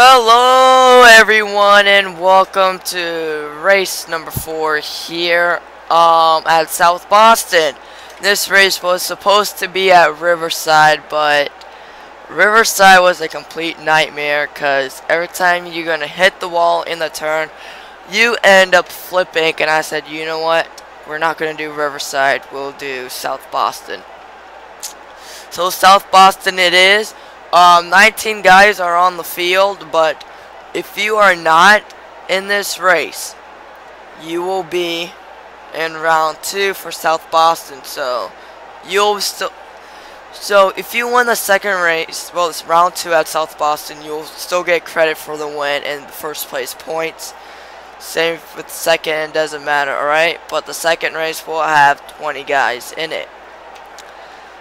Hello everyone and welcome to race number four here um, at South Boston. This race was supposed to be at Riverside but Riverside was a complete nightmare because every time you're going to hit the wall in the turn you end up flipping and I said you know what we're not going to do Riverside we'll do South Boston. So South Boston it is. Um, 19 guys are on the field, but if you are not in this race, you will be in round two for South Boston. So you'll still. So if you win the second race, well, it's round two at South Boston, you'll still get credit for the win and the first place points. Same with second, doesn't matter, alright? But the second race will have 20 guys in it.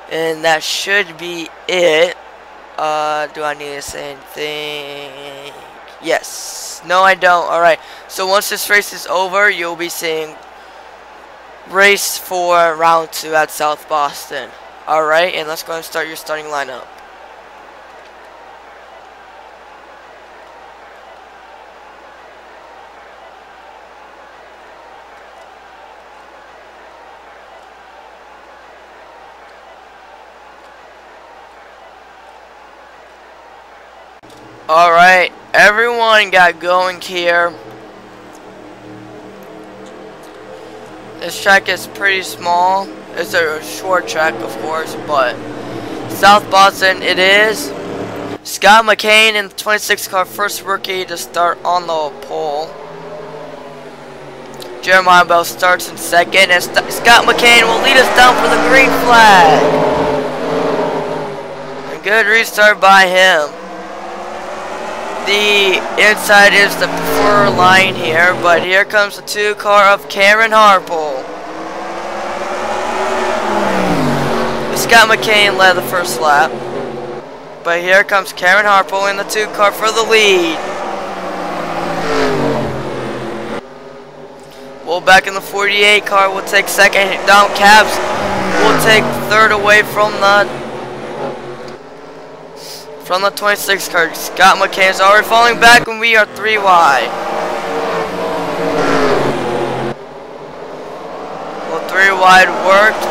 And that should be it. Uh, do I need to say anything? Yes. No, I don't. Alright. So once this race is over, you'll be seeing race for round two at South Boston. Alright, and let's go and start your starting lineup. Alright, everyone got going here. This track is pretty small. It's a short track, of course, but South Boston it is. Scott McCain in the 26 car, first rookie to start on the pole. Jeremiah Bell starts in second, and St Scott McCain will lead us down for the green flag. A good restart by him the inside is the preferred line here, but here comes the two car of Karen Harple. Scott McCain led the first lap. But here comes Karen Harple in the two car for the lead. Well, back in the 48 car, we'll take second. Dom Caps will take third away from the from the 26 car. Scott McCain is already falling back and we are three wide. Well, three wide worked.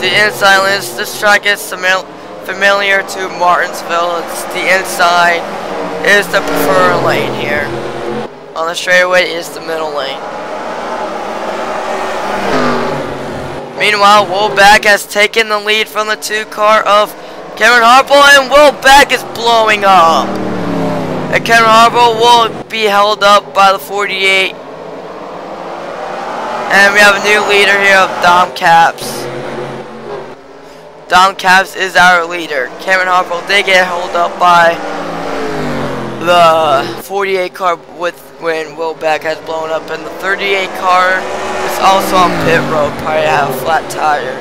The inside lanes, this track is familiar to Martinsville. It's the inside is the preferred lane here. On the straightaway is the middle lane. Meanwhile, Willback has taken the lead from the two car of Cameron Harple, and Willback is blowing up. And Cameron Harple will be held up by the 48. And we have a new leader here of Dom Caps. Dom Caps is our leader. Cameron Harple did get held up by the 48 car with when Willback has blown up, and the 38 car is also on pit road, probably have a flat tire.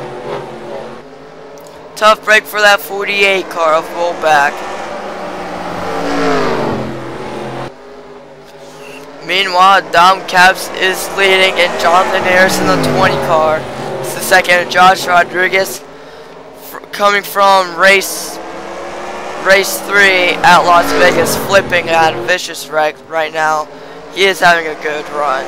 Tough break for that 48 car of Willback. Meanwhile, Dom Caps is leading, and Jonathan Harris in the 20 car. It's the second. Josh Rodriguez coming from race race 3 at Las Vegas, flipping at a vicious wreck right now. He is having a good run.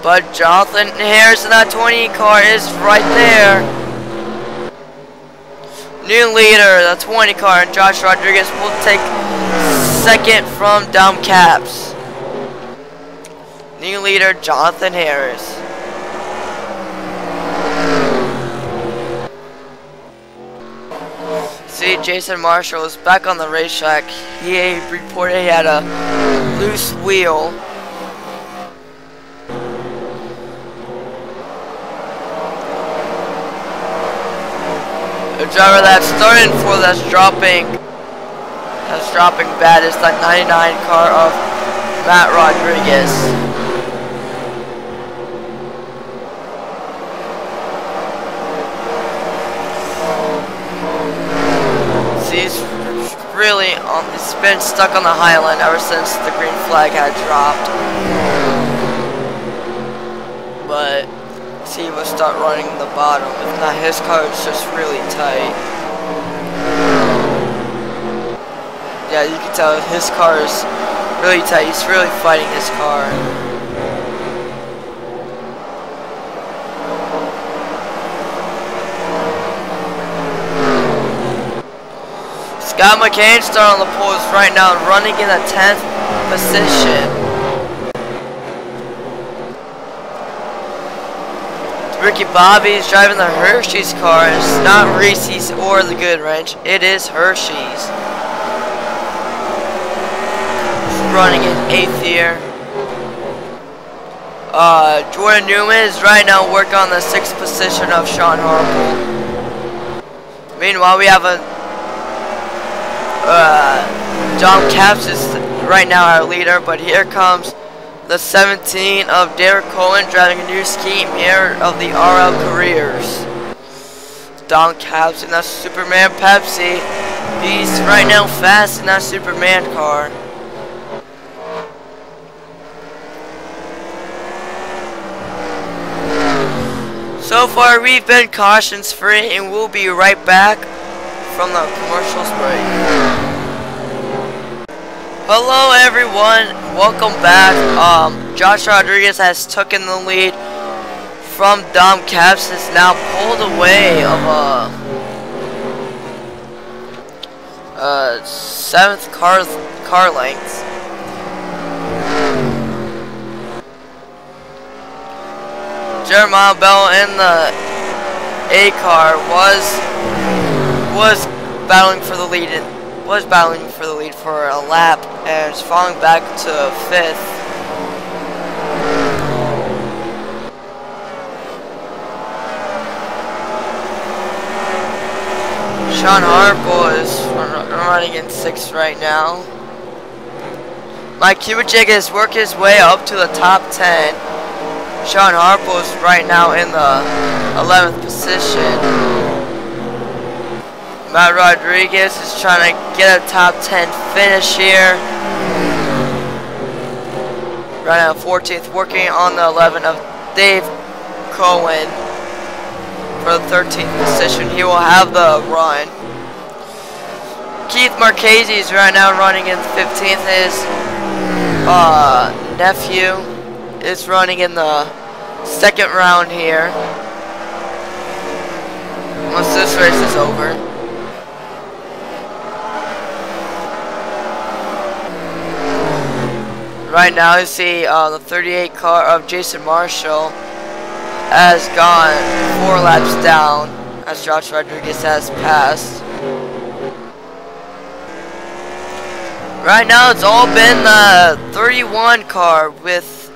But Jonathan Harrison, that 20 car is right there. New leader, the 20 car, and Josh Rodriguez will take second from Dom Caps. New leader, Jonathan Harris. See, Jason Marshall is back on the racetrack. He reported he had a loose wheel. The driver that's starting for that's dropping that's dropping bad is the 99 car of Matt Rodriguez. he's really on, he's been stuck on the high lane ever since the green flag had dropped. But See, he will start running the bottom. If not, his car is just really tight. Yeah, you can tell his car is really tight. He's really fighting his car. Scott McCain starting on the poles right now, running in the 10th position. Ricky Bobby is driving the Hershey's car. It's not Reese's or the Good Goodwrench. It is Hershey's. running in 8th here. Uh, Jordan Newman is right now working on the 6th position of Sean Harple. Meanwhile, we have a uh, Dom Capps is right now our leader, but here comes the 17 of Derek Cohen driving a new scheme here of the RL Carriers. Dom Caps in that Superman Pepsi. He's right now fast in that Superman car. So far, we've been cautions free, and we'll be right back from the commercials break. Hello everyone, welcome back. Um, Josh Rodriguez has taken the lead from Dom Caps Is now pulled away of a uh, seventh car car length. Jeremiah Bell in the A car was was battling for the lead was battling for the lead for a lap and is falling back to fifth. Sean Harple is running in sixth right now. Mike Kubicek has worked his way up to the top 10. Sean Harple is right now in the 11th position. Matt Rodriguez is trying to get a top 10 finish here. Right now 14th, working on the 11 of Dave Cohen for the 13th position. He will have the run. Keith Marchese is right now running in 15th. His uh, nephew is running in the second round here. Once this race is over. Right now, you see uh, the 38 car of Jason Marshall has gone four laps down as Josh Rodriguez has passed. Right now, it's all been the 31 car with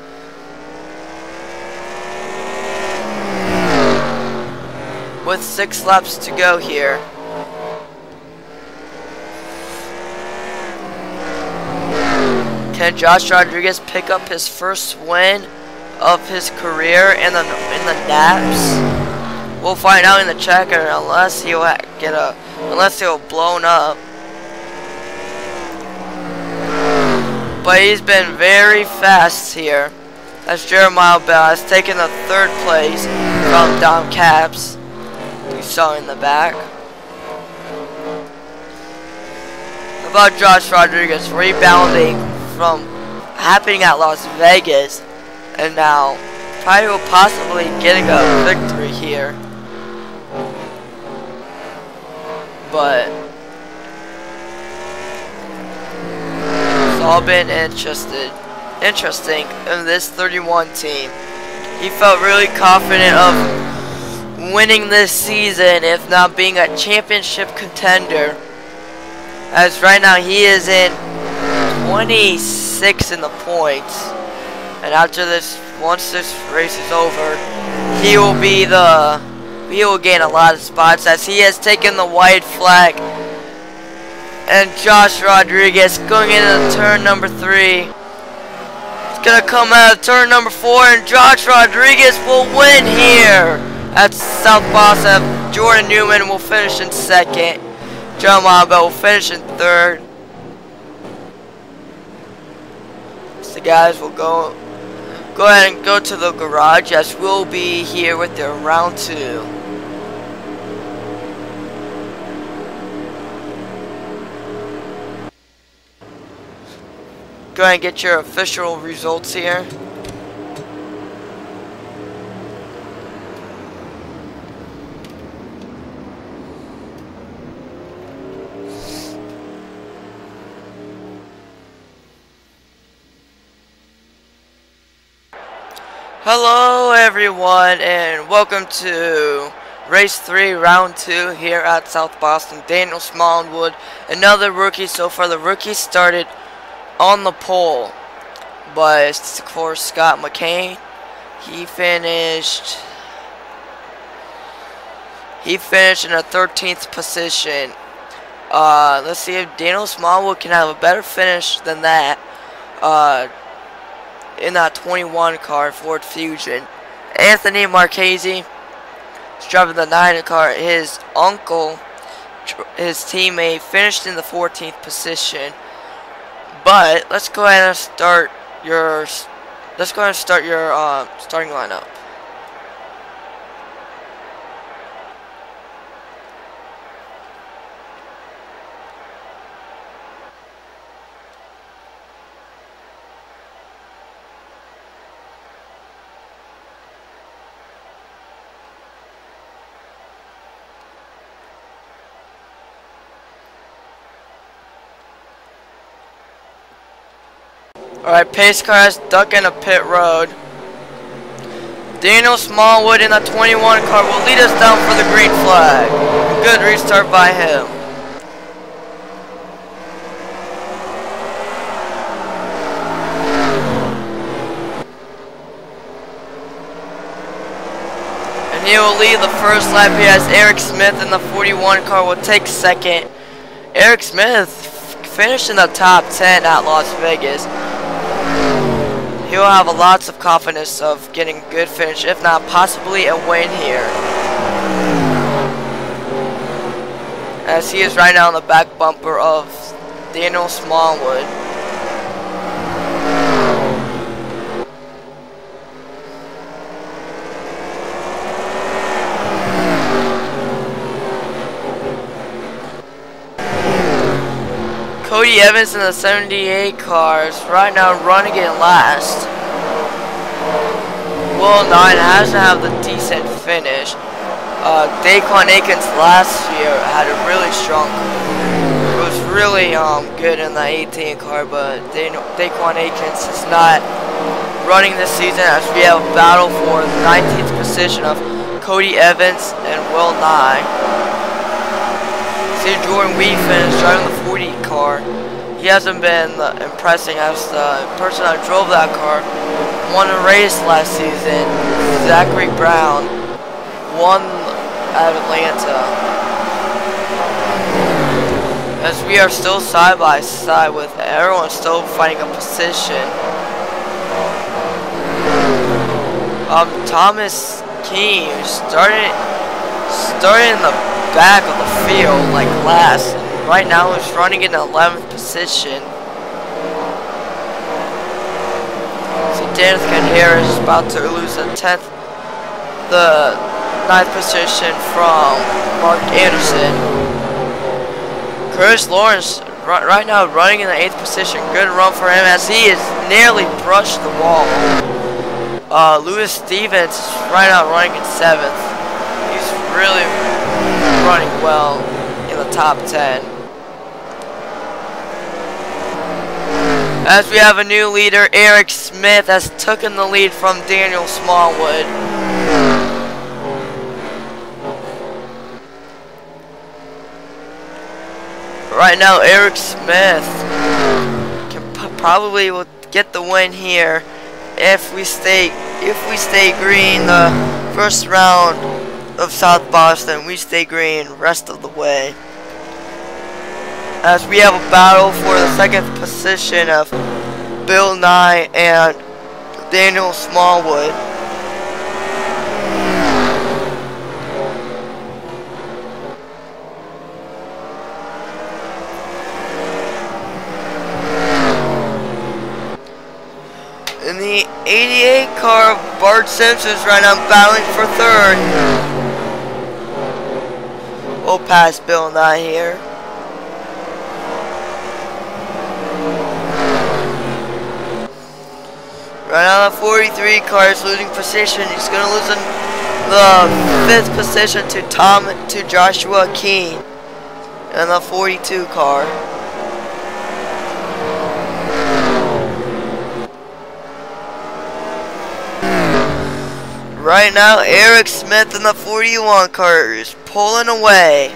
with six laps to go here. Can Josh Rodriguez pick up his first win of his career in the in the NAPS? We'll find out in the checker unless he'll get a unless he'll blown up. But he's been very fast here. That's Jeremiah Bell has taken the third place from Dom Capps. You saw in the back. About Josh Rodriguez rebounding from happening at Las Vegas and now probably will possibly getting a victory here. But it's all been interested interesting in this 31 team. He felt really confident of winning this season if not being a championship contender. As right now he is in 26 in the points. And after this, once this race is over, he will be the, he will gain a lot of spots as he has taken the white flag. And Josh Rodriguez going into turn number three. He's gonna come out of turn number four and Josh Rodriguez will win here at South Boston. Jordan Newman will finish in second. John Mamba will finish in third. The guys will go go ahead and go to the garage as we'll be here with the round two. Go ahead and get your official results here. Hello everyone and welcome to race 3 round 2 here at South Boston. Daniel Smallwood, another rookie. So far the rookie started on the pole. But of course Scott McCain, he finished he finished in a 13th position. Uh, let's see if Daniel Smallwood can have a better finish than that. Uh, in that 21 car Ford Fusion. Anthony Marchese is driving the 9 car. His uncle, his teammate, finished in the 14th position. But let's go ahead and start your let's go ahead and start your uh, starting lineup. Alright, pace car is stuck in a pit road. Daniel Smallwood in the 21 car will lead us down for the green flag. Good restart by him. And he will lead the first lap. He has Eric Smith in the 41 car will take second. Eric Smith finished in the top 10 at Las Vegas he will have lots of confidence of getting a good finish, if not possibly a win here. As he is right now on the back bumper of Daniel Smallwood. Cody Evans in the 78 cars right now running it last. Will 9 has to have the decent finish. Uh, Daquan Akins last year had a really strong, it was really um, good in the 18 car, but Daquan Akins is not running this season as we have a battle for the 19th position of Cody Evans and Will 9. See Jordan finished driving the 40 car. He hasn't been uh, impressing as the person that drove that car. Won a race last season. Zachary Brown won at Atlanta. As we are still side by side with everyone still fighting a position. Um, Thomas King started in the back of the field like last. Right now he's running in 11th position. So Jonathan Harris is about to lose the 10th, the 9th position from Mark Anderson. Curtis Lawrence right now running in the 8th position. Good run for him as he has nearly brushed the wall. Uh, Lewis Stevens right now running in 7th. He's really running well in the top 10. As we have a new leader, Eric Smith has taken the lead from Daniel Smallwood. Right now, Eric Smith can probably will get the win here if we stay if we stay green the first round of South Boston. We stay green rest of the way. As we have a battle for the second position of Bill Nye and Daniel Smallwood. In the 88 car, Bart Simpson's right now battling for third. We'll pass Bill Nye here. Right now the 43 car is losing position. He's going to lose the fifth position to Tom to Joshua Keane. And the 42 car. Right now, Eric Smith in the 41 car is pulling away.